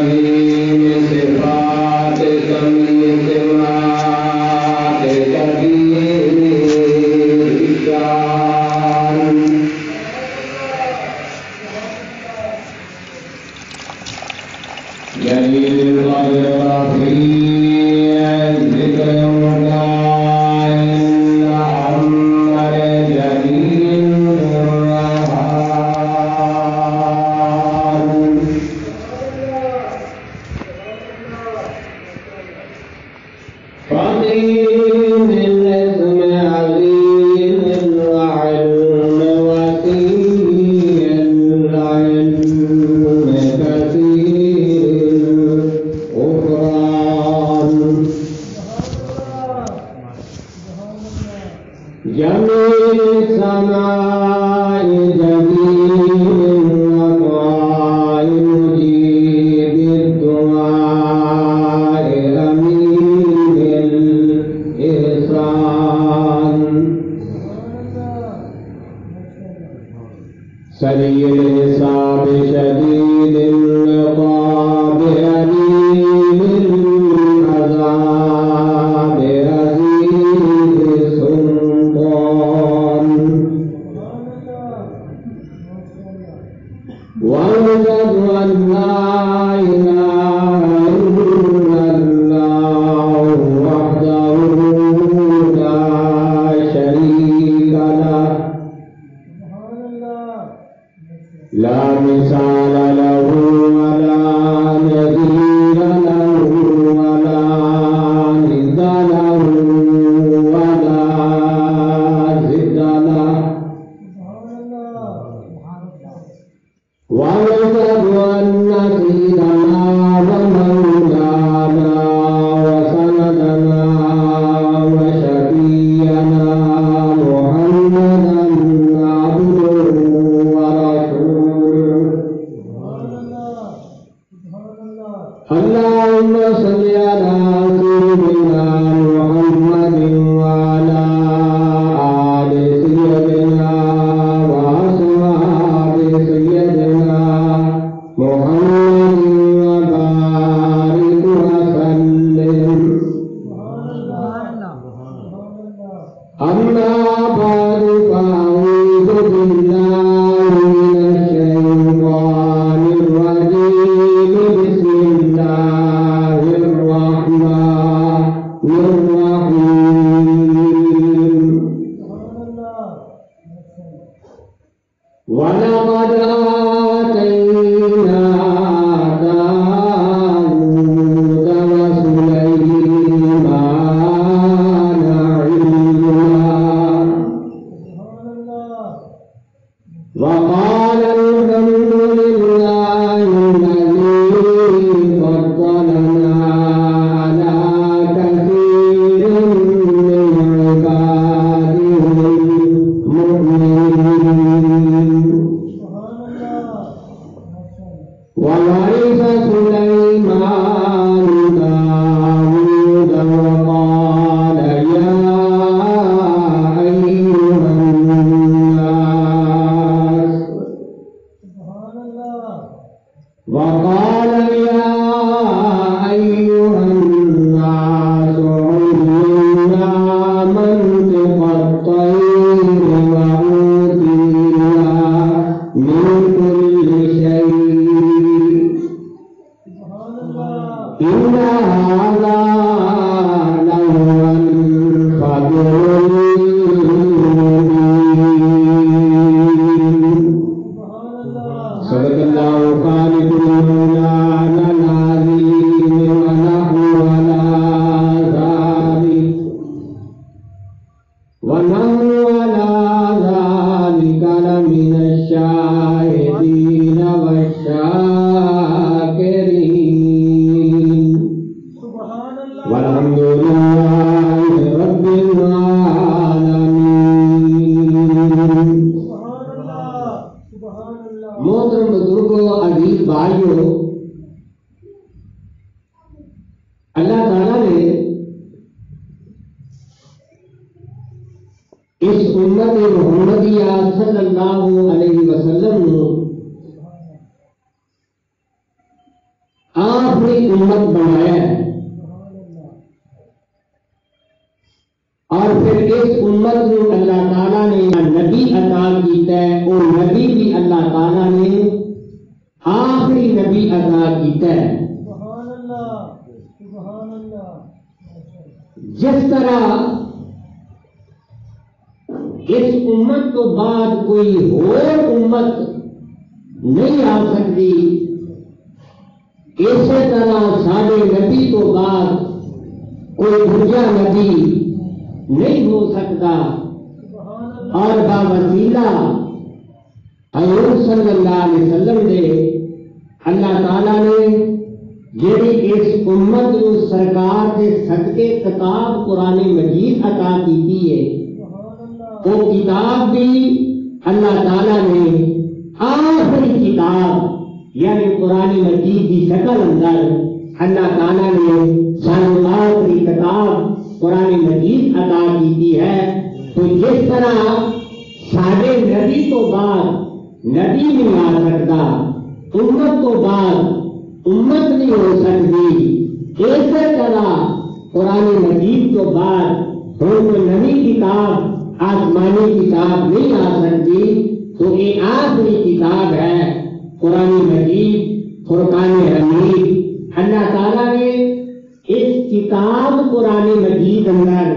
Amém. no meu امت کو اللہ تعالیٰ نے نبی عطا کیتا ہے اور نبی بھی اللہ تعالیٰ نے آخری نبی عطا کیتا ہے۔ جس طرح اس امت تو بعد کوئی اور امت نہیں آ سکتی، اسی طرح سارے نبی تو بعد کوئی دوجا نبی نہیں ہو سکتا۔ سبحان اللہ اور باوسیلہ حضور صلی اللہ علیہ وسلم نے اللہ تعالیٰ نے جیڑی اس امت کو سرکار کے صدقے کتاب قرآن مجید عطا کی ہے وہ کتاب بھی اللہ تعالیٰ نے آخری کتاب یعنی قرآن مجید کی شکل اندر اللہ تعالیٰ نے سانو آخری کتاب قرآن مجید عطا کی ہے، تو جس طرح سارے نبی تو بعد نبی نہیں آ سکتا، امت تو بعد امت نہیں ہو سکتی۔ اسی طرح قرآن مجید تو بعد ہر کوئی نئی کتاب، آسمانی کتاب نہیں آ سکتی۔ تو یہ آخری کتاب ہے قرآن مجید، فرقان حمید۔ اللہ تعالیٰ نے کتاب قرآن مجید اندر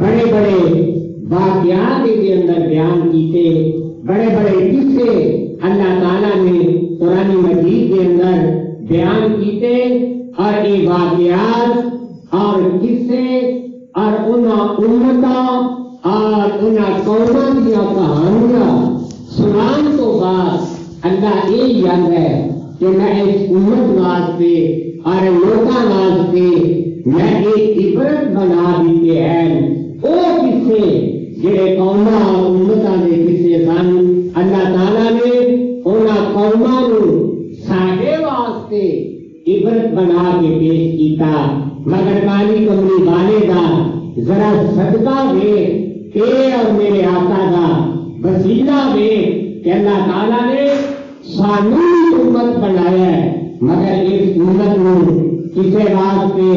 بڑے بڑے واقعات کے اندر بیان کیتے، بڑے بڑے قصے اللہ تعالیٰ نے قرآن مجید کے اندر بیان کیتے اور یہ واقعات اور قصے اور ان امتا اور ان قوموں کی کہانیاں سنان تو بعد اللہ یہ یاد ہے کہ میں اس امت واسطے اور لوگوں واسطے میں ایک عبرت بنا دیتے ہیں۔ وہ کسے جڑے قوما اور امتوں کے کسے سن، اللہ تعالیٰ نے ان قوما ساڈے واسطے عبرت بنا کے پیش کیتا۔ مگر کالی کمری والے کا ذرا صدقہ دے اے اور میرے آقا کا وسیلہ دے کہ اللہ تعالیٰ نے سانو امت بنایا ہے۔ مگر اس امت کو کسی واسطے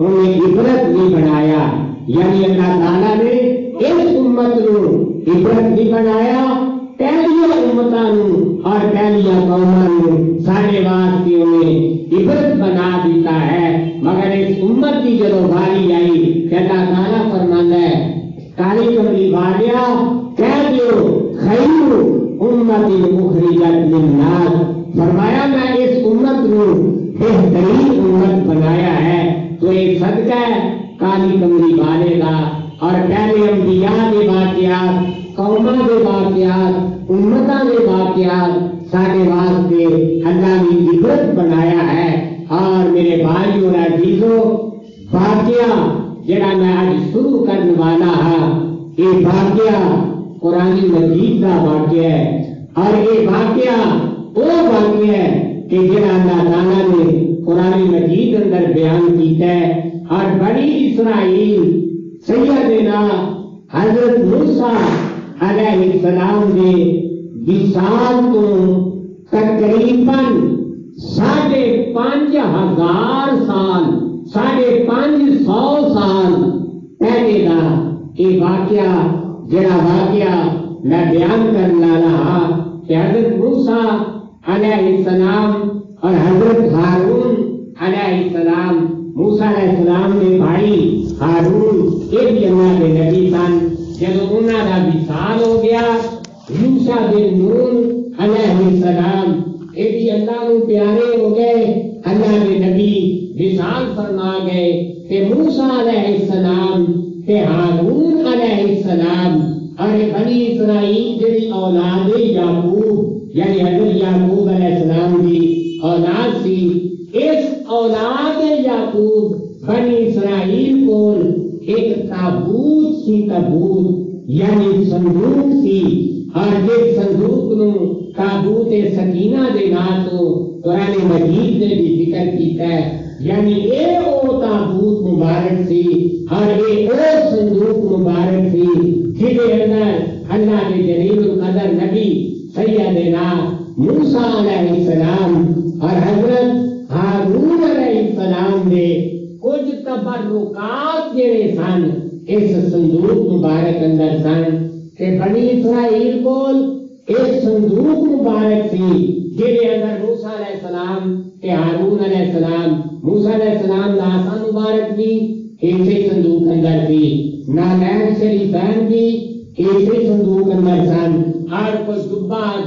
انہیں عبرت نہیں بنایا یعنی اللہ تعالیٰ نے اس امت کو عبرت نہیں بنایا پہلیا امتوں اور پہلیا قوموں سارے واسطے انہیں عبرت بنا دیتا ہے۔ مگر اس امت کی جب باری آئی کہ اللہ تعالیٰ فرمانا ہے کالی کمری والیا کہہ دیو، خیر امت مخرجت للناس۔ فرمایا، میں امت کو بہترین امت بنایا ہے تو یہ صدقہ ہے کالی کمری والے کا۔ اور پہلے انبیاء کے واقعات قوموں کے واقعات امتوں کے واقعات سارے واسطے اللہ نے عبرت بنایا ہے۔ اور میرے بھائی اور عزیزوں، واقعہ جڑا میں آج شروع کرنے والا ہاں یہ واقعہ قرآن مجید کا واقعہ ہے۔ اور یہ واقعہ وہ واقعہ ہے کہ جڑا تعالیٰ نے قرآن مجید اندر بیان کیتا ہے۔ اور بڑی اسرائیل سیدنا حضرت موسیٰ علیہ السلام نے وصال تو تقریباً ساڑھے پانچ ہزار سال، ساڑھے پانچ سو سال پہلے کا یہ واقعہ، جڑا واقعہ میں بیان کرنے والا ہاں کہ حضرت موسیٰ علیہ السلام اور حضرت ہارون علیہ السلام، موسیٰ علیہ السلام کے بھائی ہارون یہ بھی اللہ کے نبی سن۔ جب انہوں کا وصال ہو گیا، موسیٰ بن نون علیہ السلام یہ بھی اللہ کو پیارے ہو گئے، اللہ کے نبی وصال فرما گئے کہ موسیٰ علیہ السلام کہ ہارون علیہ السلام اور بنی اسرائیل جی اولاد یعقوب یعنی حضرت یعقوب علیہ السلام کی اولاد سی اس اولاد یعقوب بنی اسرائیل کو ایک تابوت سی تابوت یعنی صندوق سی اور جس صندوق نو تابوت سکینہ دے نام تو قرآن مجید نے بھی ذکر کیتا ہے یعنی اے او تابوت مبارک سی اور اے او صندوق مبارک سی جہے اندر اللہ کے جلیل القدر نبی سیدنا موسیٰ علیہ السلام اور حضرت ہارون تبرکات جڑے سن اس صندوق مبارک اندر سن تے بنی اسرائیل کول اس صندوق مبارک سی جڑے اندر موسی علیہ السلام تے ہارون علیہ السلام، موسی علیہ السلام دا آسان مبارک بھی اسی صندوق اندر سی نالین شریفین بھی اسی صندوق اندر سن، ہر کوئی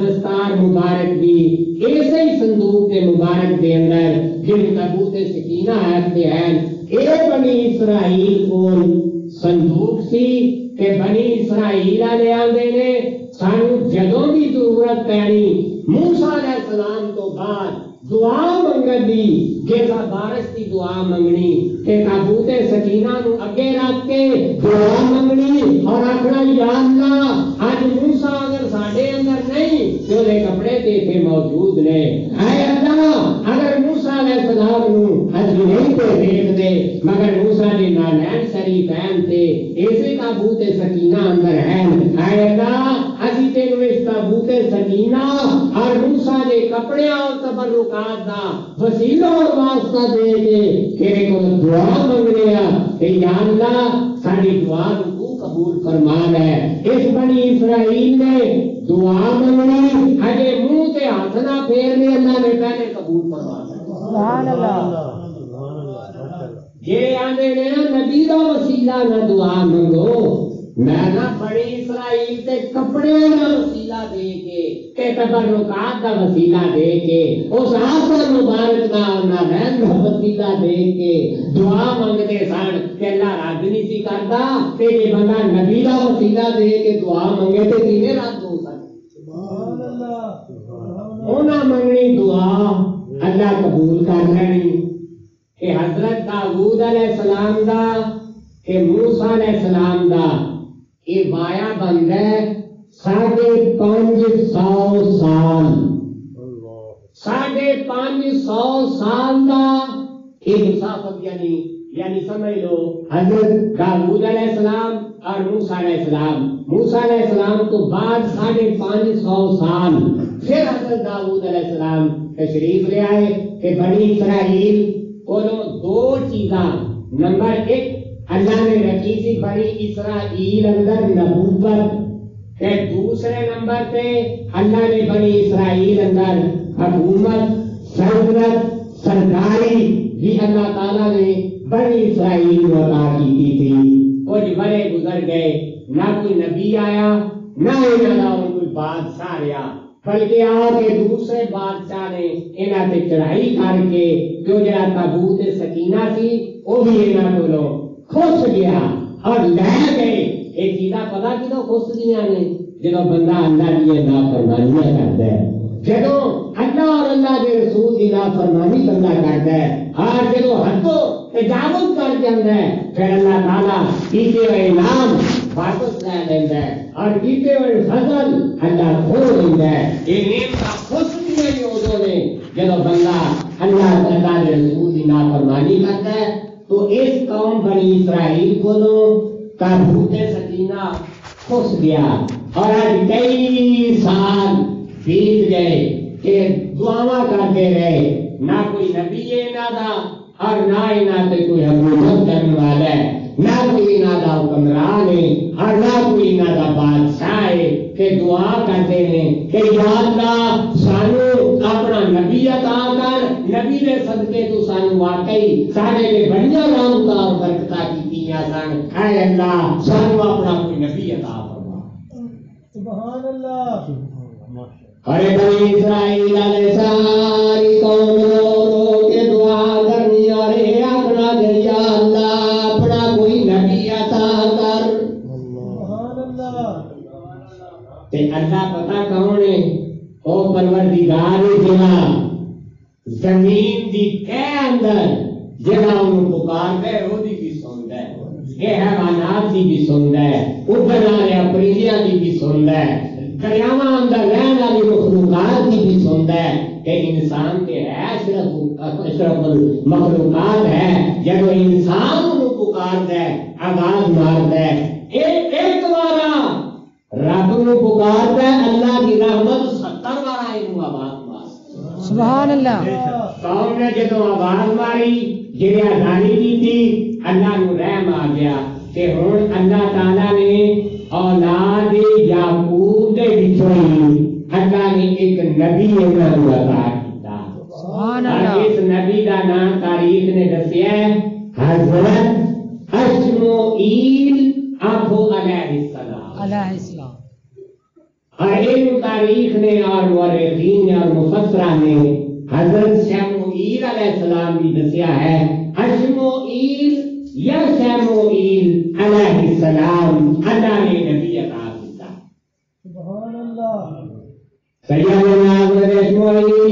دستار مبارک بھی اسی صندوق کے مبارک دے اندر جن تبوت سکینہ آتے ہیں، اے بنی اسرائیل کو صندوق سی کہ بنی اسرائیل والے آندے نے، سانو جدوں بھی ضرورت پینی موسیٰ علیہ السلام تو بعد دعا منگن دی جیسا بارش کی دعا منگنی کہ تابوت سکینہ نو اگے رکھ کے دعا منگنی۔ اور آخنا یا اللہ اج موسیٰ اگر ساڈے اندر نہیں تو دے کپڑے تے تھے موجود نے۔ اے اللہ، اگر موسیٰ علیہ السلام نو اج نہیں تے دیکھ دے مگر موسیٰ دے نالین شریفین تے اسی تابوت سکینہ اندر ہے اے اللہ اسی تینو اس تابوت سکینہ اور موسیٰ دے کپڑے اور تبرکات دا وسیلہ اور واسطہ دے کے تیرے کو دعا منگنے آ کہ یا اللہ ساری دعا نو تو قبول فرما لے اس بنی اسرائیل نے دعا منگنی اجے منہ ہاتھ نہ پھیرنے اللہ نے پہلے قبول فرما لے سبحان اللہ یہ آنے نے نبی دا وسیلہ نہ دعا منگو میں نہ بڑی اسرائیل تے کپڑے دا وسیلہ دے کے تے تبرکات دا وسیلہ دے کے اس آسر مبارک دا نہ رہن دا وسیلہ دے کے دعا منگتے سن کہ اللہ رد نہیں سی کردا تے یہ بندہ نبی دا وسیلہ دے کے دعا منگے تے کیویں رد ہو سبحان اللہ منگنی دعا اللہ قبول کر لینی کہ حضرت داؤد علیہ السلام دا کہ موسیٰ علیہ السلام دا یہ وایا بند ہے ساڑھے پانچ سو سال۔ ساڑھے پانچ سو سال دا یہ مسافت یعنی یعنی سمجھ لو، حضرت داؤد علیہ السلام اور موسیٰ علیہ السلام۔ موسیٰ علیہ السلام تو بعد ساڑھے پانچ سو سال۔ پھر حضرت داؤد علیہ السلام تشریف لے آئے کہ بنی اسرائیل کو دو چیزاں۔ نمبر ایک اللہ نے رکھی تھی بنی اسرائیل اندر نبوت کہ دوسرے نمبر پہ اللہ نے بنی اسرائیل اندر حکومت سلطنت سرکاری بھی اللہ تعالیٰ نے بنی اسرائیل کو عطا کی تھی۔ کچھ بڑے گزر گئے۔ نہ کوئی نبی آیا، نہ انہوں کوئی بادشاہ رہا۔ بلکہ آ کے دوسرے بادشاہ نے انہاں تے چڑھائی کر کے، جو جڑا تابوت سکینہ سی وہ بھی انہاں کولو کھس گیا اور لے گئے۔ یہ چیزاں پتا کدو کھس گیا نے جدو بندہ اللہ کی نافرمانیاں کرتا ہے۔ جدو اللہ اور اللہ کے رسول کی نافرمانی بندہ کرتا ہے۔ اور جدو حدو تجاوز کر جاتا ہے، پھر اللہ تعالیٰ کیتے ہوئے انعام واپس لے لینا ہے۔ اور کیتے ہوئے فضل اللہ کھو لینا ہے۔ یہ نعمت خوش بھی نہیں ادو نے جدو بندہ اللہ تعالیٰ کے رسول کی نافرمانی کرتا ہے تو اس قوم بنی اسرائیل کو تابوت سکینہ خوش گیا۔ اور آج کئی سال بیت گئے کہ دعا کرتے رہے۔ نہ کوئی نبی ہے نہ دا اور نہ ہی نہ تے کوئی حکومت کرنے والا ہے۔ نہ کوئی نہ دا حکمران ہے اور نہ کوئی نہ دا بادشاہ ہے۔ کہ دعا کرتے ہیں کہ یا اللہ سانو اپنا نبی عطا کر نبی دے صدقے تو سانو واقعی سارے نے بڑیاں رحمتاں اور برکتاں کیتیاں سن۔ اے اللہ سانو اپنا کوئی نبی عطا فرما۔ سبحان اللہ۔ ارے بنی اسرائیل علیہ ساری قوم تے اللہ پتہ کون ہے؟ او پروردگار ہے جڑا زمین دی تے اندر جڑا اونوں پکار دے او دی بھی سندا ہے۔ اے حیوانات دی بھی سندا ہے، اوپر والے پرندیاں دی بھی سندا ہے۔ دریاواں اندر رہن والی مخلوقات دی بھی سندا ہے کہ انسان کے ہے اشرف اشرف المخلوقات ہے۔ جب انسان اونوں پکار دے آواز مار دے ایک ایک بارا رب نو پکارتا ہے اللہ کی رحمت ستر بار آئی نو آواز مار۔ سبحان اللہ۔ قوم نے جدو آواز ماری جی آزادی کی تھی اللہ نو رحم آ گیا۔ کہ ہوں اللہ تعالی نے اولاد یعقوب دے وچوں ہی اللہ نے ایک نبی انہاں نو عطا کیتا۔ سبحان اللہ۔ اس نبی دا نام تاریخ نے دسیا ہے حضرت اشموئیل ابو علیہ السلام۔ علیہ السلام۔ علم تاریخ نے اور مورخین نے اور مفسرہ نے حضرت شموئیل علیہ السلام بھی دسیا ہے اشموئیل یا شموئیل علیہ السلام اللہ نے نبی عطا کیتا سبحان اللہ۔ سیدنا حضرت اشموئیل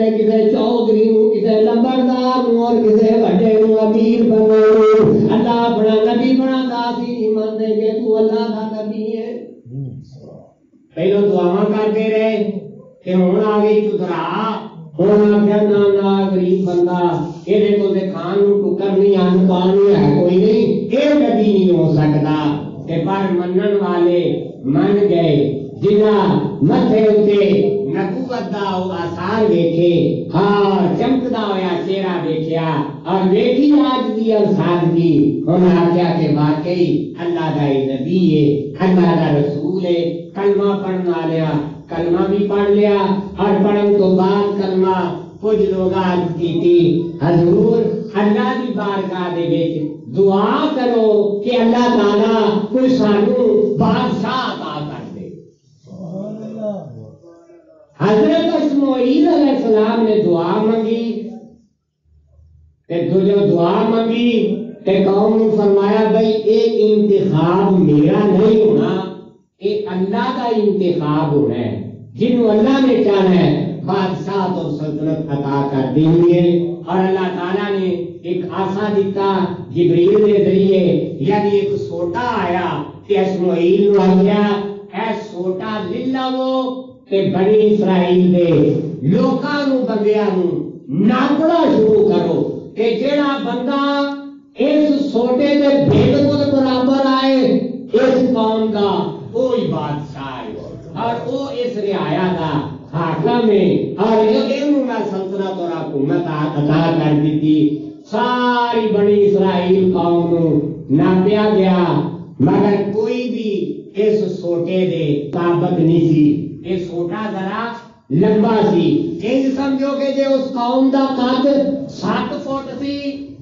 بنایا کسی کسی چودھری نو کسی لمبردار نو، اور کسی بڑے نو، امیر بنے اللہ اپنا نبی بنا دا سی نہیں مندے کہ تو اللہ کا نبی ہے۔ پہلو دعا کرتے رہے کہ ہوں آ گئی چترا ہوں آخیا نہ نہ غریب بندہ۔ یہ تو دے کھان نو ٹکر نہیں ان پان ہے، کوئی نہیں۔ یہ نبی نہیں ہو سکتا۔ کہ پر منن والے من گئے، جنہ متھے اتنے نبوت دا او آثار دیکھے ہاں چمکدا ہویا چہرہ دیکھیا اور ویکھی آج دی اور سادگی انہوں آخیا کہ واقعی اللہ کا یہ نبی ہے اللہ کا رسول ہے کلمہ پڑھنے والیا کلمہ بھی پڑھ لیا اور پڑھن تو بعد کلمہ کچھ لوگ آج کی تھی حضور اللہ کی بارگاہ دے وچ دعا کرو کہ اللہ تعالیٰ کوئی سانو بادشاہ عطا کر دے سبحان اللہ حضرت اسماعیل علیہ السلام نے دعا منگی تے جو جو دعا منگی تے قوم نے فرمایا، بھائی، ایک انتخاب میرا نہیں ہونا، یہ اللہ کا انتخاب ہونا ہے۔ جنہوں اللہ نے چاہنا ہے بادشاہ اور سلطنت عطا کر دیں گے۔ اور اللہ تعالیٰ نے ایک آسا دیتا جبریل کے ذریعے۔ یعنی ایک سوٹا آیا کہ اسماعیل نو آخیا اے سوٹا لے لو کہ بنی اسرائیل دے لوکاں نو بندیاں نو ناپنا شروع کرو کہ جیڑا بندہ اس سوٹے دے بھید بالکل برابر آئے، اس قوم کا کوئی بادشاہ ہے۔ اور وہ اس رعایا کا حاکم ہے اور یہ میں سلطنت اور حکومت عطا کر دیتی، ساری بنی اسرائیل قوم نو ناپیا گیا۔ مگر کوئی بھی اس سوٹے دے طاقت نہیں سی۔ یہ سوٹا ذرا لمبا سی۔ انج سمجھو کہ جے اس قوم دا قد 7 فٹ سی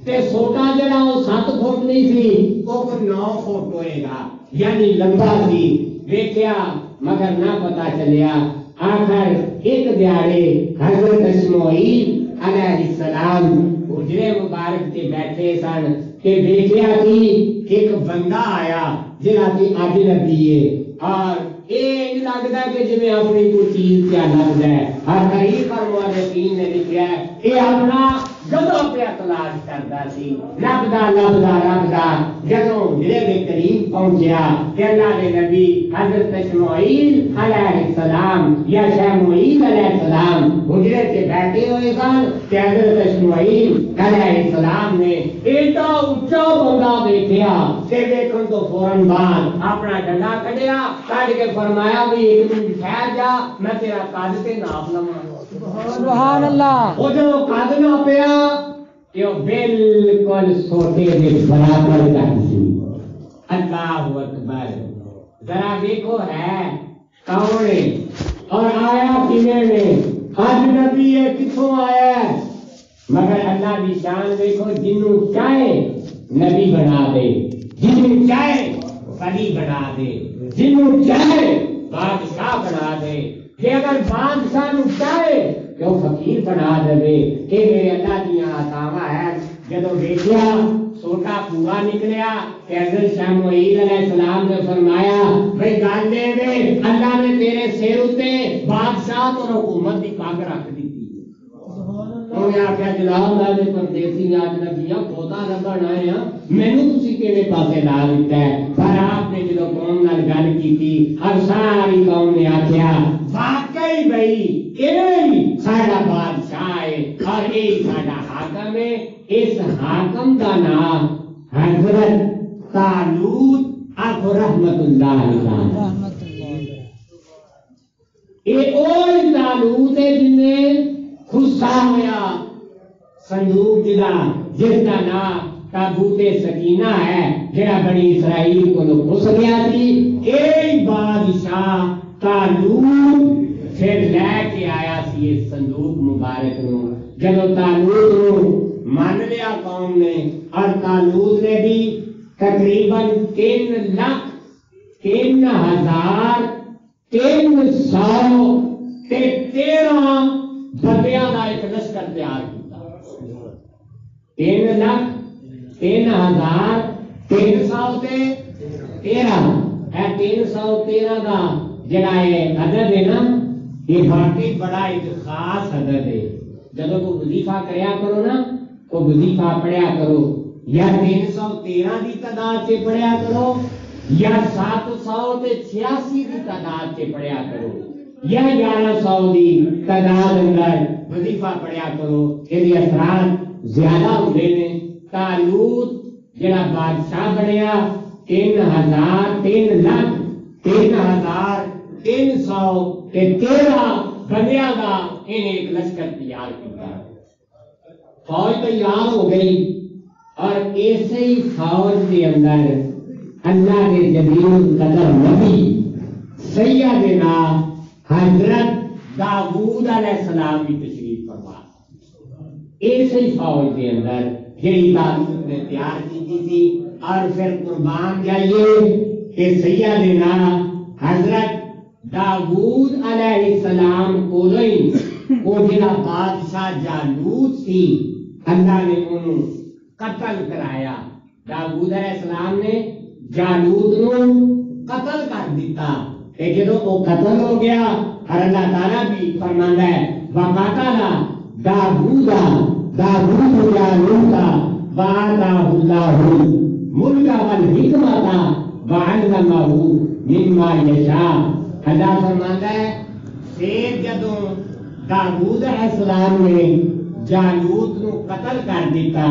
تے سوٹا جڑا وہ 7 فٹ نہیں سی او وہ 9 فٹ ہوئے گا۔ یعنی لمبا سی۔ ویکھیا، مگر نہ پتا چلیا، آخر ایک دیاڑے حضرت اسماعیل علیہ السلام حجرے مبارک تے بیٹھے سن کہ ویکھیا کہ ایک بندہ آیا جڑا کہ اج نبی ہے۔ اور یہ لگتا ہے کہ جی اپنی کوئی چیز کیا لگتا ہے ہر قریب پر مورخین نے لکھا ہے یہ اپنا جدو پہ تلاش کرتا سی لبدا لبدا لبدا جدو میرے کے قریب پہنچیا کہ اللہ کے نبی حضرت اسماعیل علیہ السلام یا شمعیل علیہ السلام حجرے سے بیٹھے ہوئے سن کہ حضرت اسماعیل علیہ السلام نے ایڈا اونچا بندہ دیکھا کہ دیکھن تو فوراً بعد اپنا ڈنڈا کڈیا کڈ کے فرمایا بھی ایک منٹ ٹھہر جا میں تیرا قد تے ناپ لواں سبحان اللہ۔ وہ جو قد نہ پیا بالکل سوٹے دے برابر کر سی اللہ اکبر۔ ذرا دیکھو ہے، کون ہے؟ اور آیا کنے نے آج نبی ہے کتوں آیا ہے۔ مگر اللہ کی شان دیکھو، جنوں چاہے نبی بنا دے۔ جنوں چاہے ولی بنا دے۔ جنوں چاہے بادشاہ بنا دے۔ کہ اگر بادشاہ نو چاہے کیوں فقیر بنا دے کہ میرے اللہ دیا آساوا ہے جدو دیکھیا سوٹا پورا نکلیا حضرت شام علیہ السلام نے فرمایا بھئی گل دے دے اللہ نے تیرے سر تے بادشاہت اور حکومت دی پاک رکھ دی انہوں نے آخیا جناب لالے پردیسی آجنبیاں پوتا ربڑ آئے ہیں اسی کے لیے پاسے لا ہے پر آپ نے جدو قوم نال گل کی تھی ہر ساری قوم نے آخیا واقعی بھئی بھائی نہیں سارا بادشاہ اور یہ سارا حاکم ہے اس حاکم کا نام حضرت تالود اب رحمت اللہ علیہ۔ یہ ہے جن ہوا صندوق جس کا نام تابوت سکینہ ہے، جڑا بنی اسرائیل کو خس گیا تھی۔ اے بادشاہ پھر لے کے آیا سی صندوق مبارک نو۔ جدو تالوت نو مان لیا قوم نے، اور تالوت نے بھی تقریباً تین لاکھ، تین ہزار تین سو تے تیرہ بندیاں کا ایک لشکر تیار کیا تین لاکھ، تین ہزار، تین سو تے تیرہ۔ ہے تین سو تیرہ کا جڑا ہے عدد ہے نا یہ بڑا ایک خاص عدد ہے۔ جب کو وظیفہ کریا کرو نا، تو وظیفہ پڑھیا کرو۔ یا تین سو تیرہ کی تعداد سے پڑھیا کرو، یا سات سو چھیاسی کی تعداد سے پڑھیا کرو۔ یا گیارہ سو کی تعداد اندر وظیفہ پڑھیا کرو۔ یہ اثرات زیادہ ہوتے ہیں۔ تالوت، جڑا بادشاہ بنیا، تین ہزار تین ہو کہ تیرا گدیا کا انہیں ایک لشکر تیار کیا فوج تیار ہو گئی اور ایسے ہی فوج کے اندر اللہ نے جبیل قدر نبی سیدنا حضرت داود علیہ السلام کی تشریف فرما۔ ایسے ہی فوج کے اندر جڑی داود نے تیار کی تھی اور پھر قربان جائیے کہ سیدنا حضرت داود علیہ السلام کو نہیں، وہ جنا بادشاہ جالوت سی اللہ نے انہوں قتل کرایا۔ داود علیہ السلام نے جالوت نو قتل کر دیتا۔ کہ جدو وہ قتل ہو گیا اور اللہ تعالیٰ بھی فرماندہ ہے وقاتلا داودا داود جالوتا وآتاہ اللہ ملکا والحکمتا وعلمہ مما یشاء اللہ فرماتا ہے، پھر جدوں داود علیہ السلام نے جالوت نو قتل کر دیتا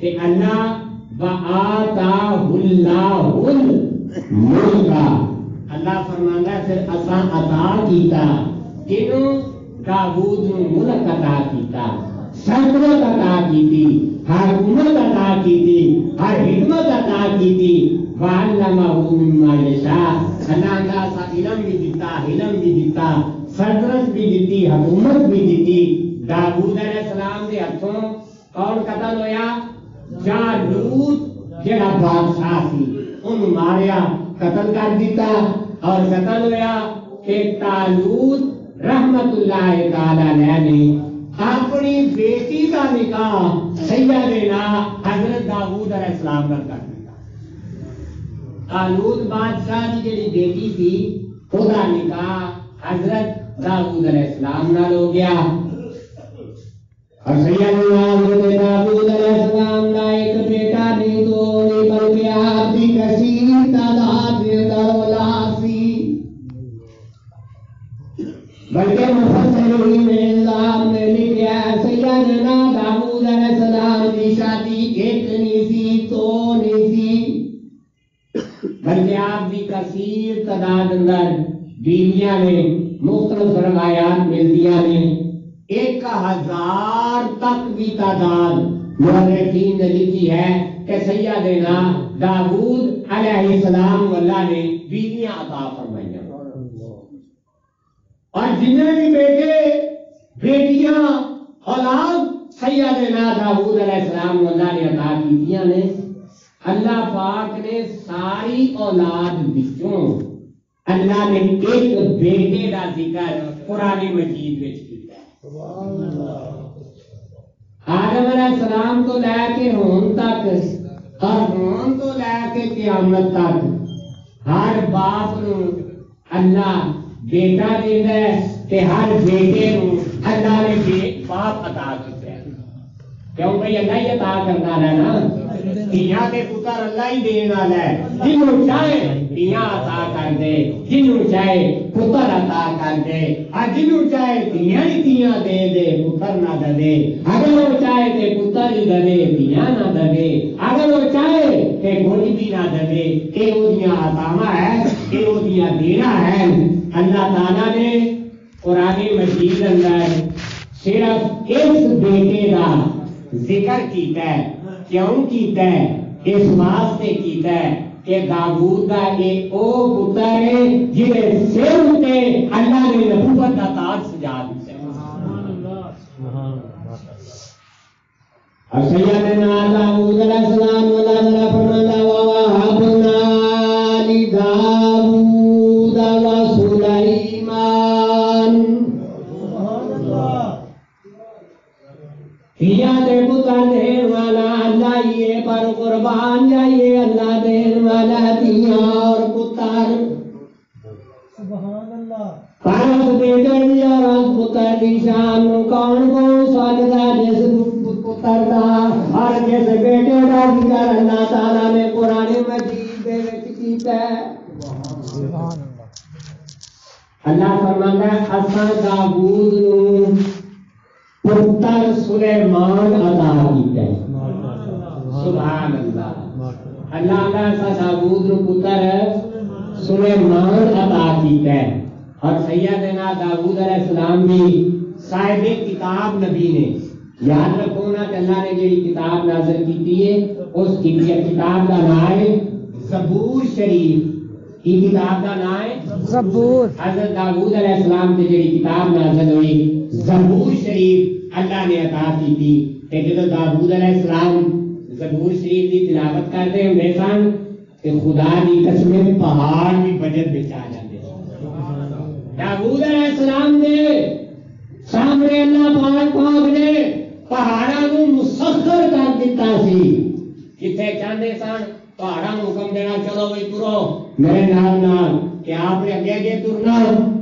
کہ اللہ بآتاہ اللہ ملگا اللہ فرماتا ہے، پھر اساں عطا کیتا کینو داود نو ملک عطا کیتا سرکت عطا کیتی، ہر حکومت عطا کیتی، ہر حکمت عطا کیتی وعلمہ مما یشاء۔ صداقہ علم بھی دیتا علم بھی دیتا سرپرست بھی دیتی، حکومت بھی دیتی۔ داود علیہ السلام دے ہتھوں اور قتل ہویا؟ جالوت، جڑا بادشاہ سی۔ ان ماریا، قتل کر دیتا۔ اور قتل ہویا کہ تالوت رحمت اللہ تعالی نے اپنی بیٹی کا نکاح سیدنا حضرت داود علیہ السلام کا کر آلود بادشاہ کی جڑی بیٹی سی وہ نکاح حضرت داؤد علیہ السلام نال ہو گیا۔ داؤد علیہ السلام کا ایک بیٹا نہیں تو نہیں بلکہ آپ کی کثیر تعداد اولاد سی۔ بلکہ مفسرین نے اللہ نے لکھا سیدنا داؤد علیہ السلام کی شادی ایک نہیں سی۔ بلکہ بھی کثیر تعداد اندر بیویاں نے مختلف روایات ملدیاں نے ایک ہزار تک بھی تعداد محرفین نے لکھی ہے کہ سیدنا داود علیہ السلام واللہ نے بیویاں عطا فرمائی اور جنہیں بھی بیٹے بیٹیاں اولاد سیدنا داود علیہ السلام واللہ نے عطا کی دیا نے اللہ پاک نے ساری اولاد بچوں، اللہ نے ایک بیٹے کا ذکر قرآن مجید میں کیا۔ آدم علیہ السلام تو لے کے ہون تک، اور ہون تو لے کے قیامت تک ہر باپ نو اللہ بیٹا دیتا ہے تے ہر بیٹے نو اللہ نے باپ عطا کیتا ہے۔ کیوں بھئی اللہ ہی عطا کرتا ہے دیا کے پتر اللہ ہی دین والا ہے جنوں چاہے دیا عطا کر دے جنوں چاہے پتر عطا کر دے اور جنوں چاہے دیا ہی دیا دے دے پتر نہ دے دے اگر وہ چاہے کہ پتر ہی دے دے دیا نہ دے دے اگر وہ چاہے کہ کوئی بھی نہ دے دے کہ وہ دیا عطا ہے کہ وہ دیا دینا ہے اللہ تعالیٰ نے قرآن مجید اندر صرف اس بیٹے کا ذکر کیتا ہے کیوں کیتا ہے؟ اس واسطے کیتا ہے کہ داؤد کا ایک او پتر ہے جہے سر تے اللہ نے نبوت کا تاج سجا دیا اور سیدنا داؤد علیہ السلام یاد رکھو نا کہ اللہ نے جی کتاب نازل کی ہے اس کی کتاب کا نام ہے؟ زبور شریف۔ کی کتاب کا نام ہے؟ زبور۔ حضرت داؤد علیہ السلام کی جڑی کتاب نازل ہوئی زبور شریف اللہ نے عطا کی تھی کہ جب داؤد علیہ السلام زبور شریف کی تلاوت کرتے ہوئے سن کہ خدا کی قسم پہاڑ بھی بجٹ بچ آ جاتے سن۔ داؤد علیہ السلام نے سامنے اللہ پاک پاک نے پہاڑاں نو مسخر کر دیتا سی کتنے چاہتے سن پہاڑاں نو حکم دینا چلو بھائی ترو میرے نال نال کہ آپ نے اگے اگے ترنا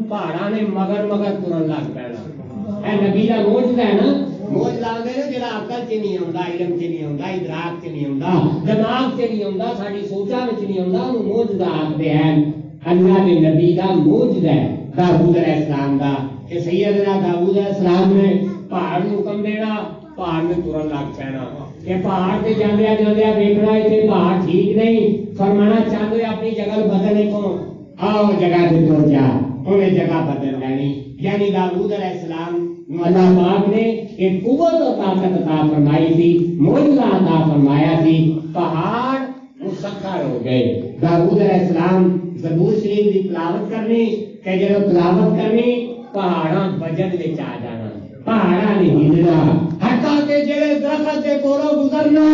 پہاڑاں نے مگر مگر ترن لگ پینا اے نبی دا موجزہ ہے نا نے جڑا عقل چ نہیں ہوندا علم چ نہیں ہوندا ادراک چ نہیں ہوندا دماغ چ نہیں ہوندا ساڈی سوچاں وچ نہیں ہوندا موجزہ آکھدے ہیں اللہ دے نبی دا موجزہ ہے داؤد علیہ السلام دا کہ سیدنا داؤد علیہ السلام نے پہاڑ حکم دینا پہاڑ نے ترن لگ پینا کہ پہاڑ جاندیا جاندیا پہاڑ ٹھیک نہیں فرمانا چاہتے اپنی جگہ بدلنے کو آؤ جگہ تر جا انہیں جگہ بدل لینی یعنی علیہ السلام اللہ پاک نے ایک قوت اور طاقت عطا فرمائی تھی عطا فرمایا تھی پہاڑ مسخر ہو گئے داؤد علیہ السلام زبور شریف کی تلاوت کرنی کہ جب تلاوت کرنی پہاڑاں بجن آ جانا پہاڑاں نے ہلنا حتیٰ کہ جڑے درخت دے کولوں گزرنا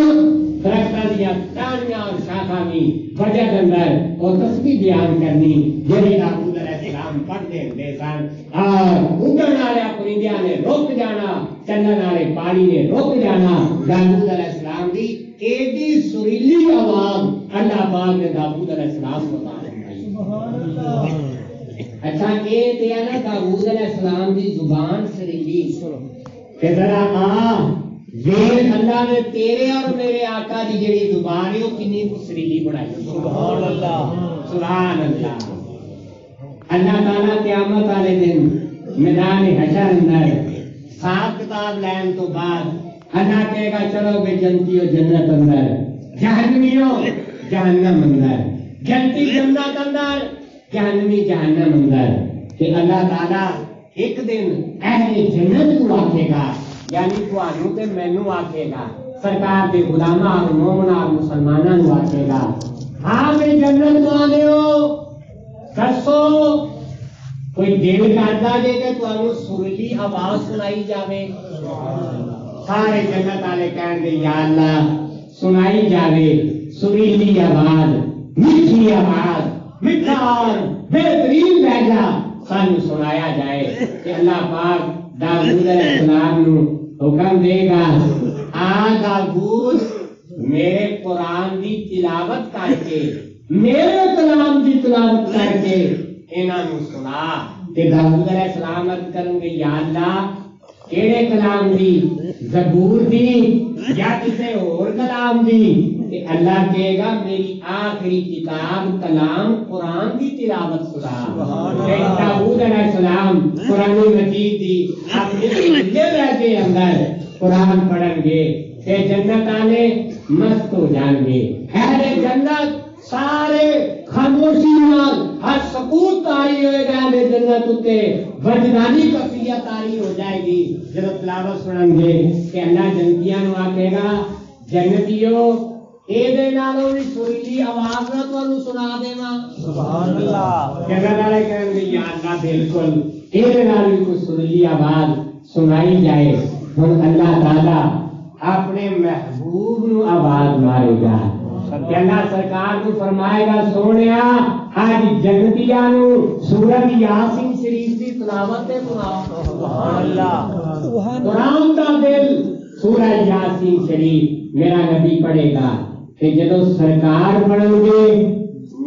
درختاں دیا ٹہنیاں اور شاخاں بھی بجن اندر اور تسبیح بیان کرنی جڑے داؤد علیہ السلام پڑھتے ہوندے سن۔ اور اگن والے پرندیاں نے رک جانا چلن والے پانی نے رک جانا۔ داؤد علیہ السلام دی ایڈی سریلی آواز اللہ پاک نے داؤد علیہ السلام کو اچھا یہ تے نا داؤد علیہ السلام دی زبان سریلی۔ کہ ذرا آ یہ اللہ نے تیرے اور میرے آقا دی جڑی زبان ہے وہ کنی کو سریلی بنائی سبحان اللہ۔ سبحان اللہ۔ اللہ تعالیٰ قیامت والے دن میدان حشر اندر صاف کتاب لین تو بعد اللہ کہے گا چلو بے جنتی ہو جنت اندر جہنمیوں جہنم اندر۔ جنتی جنت اندر جہنمی جہنم اندر۔ کہ اللہ تعالیٰ ایک دن اہل جنت کو آکھے گا۔ یعنی تھانوں تے مینوں آکھے گا۔ سرکار دے غلاماں اور مومناں اور مسلماناں نو آکھے گا۔ ہاں جنت کو آنے ہو دسو، کوئی دل کرتا جے کہ تمہیں سریلی آواز سنائی جاوے۔ سارے جنت والے کہیں گے یا اللہ، سنائی جاوے۔ سریلی آواز، میٹھی آواز میٹھا اور بہترین لہجہ۔ سانو سنایا جائے کہ اللہ پاک داؤد علیہ السلام نو حکم دے گا، آ داؤد میرے قرآن دی تلاوت کر کے، میرے کلام دی تلاوت کر کے انہاں نو سنا۔ تے داؤد علیہ السلام عرض کرن گے، یا اللہ، کیڑے کلام دی، زبور دی یا کسی اور کلام دی کہ اللہ کہے گا میری آخری کتاب کلام قرآن کی تلاوت سنا داؤد علیہ السلام قرآن مجید دی اپنے دل کے اندر قرآن پڑھن گے۔ کہ جنت آنے مست ہو جان گے۔ اہل جنت سارے خاموشی نال ہر سکوت تاری ہوئے گا جنت اتے وجدانی کفیت تاری ہو جائے گی جب تلاوت سنن گے کہ اللہ جنتیاں نو آکے گا جنتیو اے دے نالوں بھی سریلی آواز نہ تانوں سنا دیواں سبحان اللہ جنت والے کہیں گے یا اللہ بالکل اے دے نال بھی کوئی سریلی آواز سنائی جائے ہن اللہ تعالی اپنے محبوب نو آواز مارے گا کہ اللہ سرکار کو فرمائے گا سونیا آج جنتیاں نو سورت یاسین شریف دی تلاوت تے سناؤ قرآن کا دل سورہ یاسین شریف میرا نبی پڑھے گا کہ جدو سرکار پڑھن گے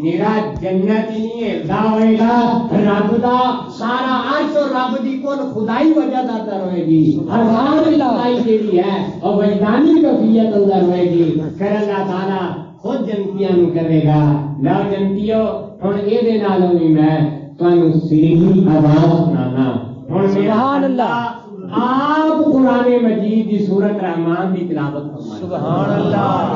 میرا جنت ہی نہیں ہوئے گا رب دا سارا عرش اور رب دی کل خدائی وجہ دا رہے گی۔ ہر حال خدائی ہے اور وجدانی کفیت اندر رہے گی۔ پھر اللہ تعالیٰ خود جنتیاں نو کرے گا لو جنتیو ہن اے دے نالوں بھی میں آواز سنانا۔ سبحان اللہ۔ آپ قرآن مجید کی سورت رحمان کی تلاوت سبحان اللہ.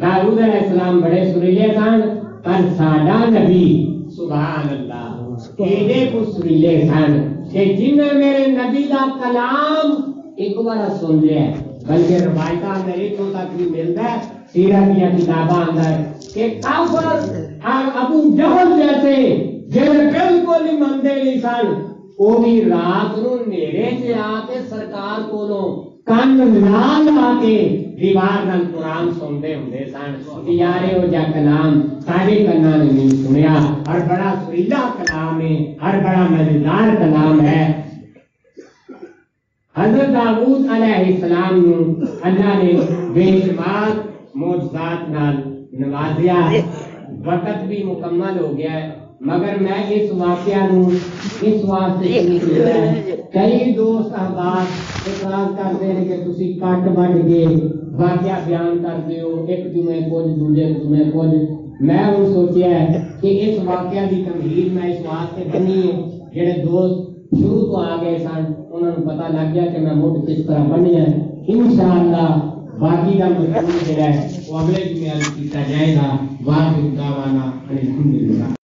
داؤد علیہ السلام بڑے سریلے سن پر ساڈا نبی سبحان اللہ. ایڈے کو سریلے سن کہ جن میرے نبی کا کلام ایک بار سن لیا بلکہ روایت اندر اتوں تک بھی ملتا ہے سیرت یا کتاباں اندر کہ کافر اور ابو جہل جیسے جن بالکل ہی مندے نہیں سن. وہ رات نو نیڑے سے آ کے سرکار کولوں۔ کن نال لا کے دیوار نال قرآن سنتے ہوں سن۔ یارے وہ جا کلام۔ سارے کنا نے نہیں سنیا۔ اور بڑا سریلا کلام ہے۔ اور بڑا مزیدار کلام ہے۔ حضرت داؤد علیہ السلام نو اللہ نے بے شمار معجزات نال نوازیا۔ وقت بھی مکمل ہو گیا ہے۔ مگر میں اس واقعہ نو اس واسطے ہے کئی دوست احباب اعتراض کرتے ہیں کہ تسی کٹ بڑھ کے واقعہ بیان کرتے ہو ایک جمعے کچھ دوجے جمعے کچھ۔ میں ہوں سوچیا ہے کہ اس واقعہ کی تمہید میں اس واسطے بنی ہے جڑے دوست شروع تو آ گئے سن انہوں نے پتا لگ گیا کہ میں مٹ کس طرح بنی ہے۔ انشاءاللہ باقی کا مضمون جو ہے وہ اگلے جمعے کیتا جائے گا۔ واقع دعوانا الحمدللہ۔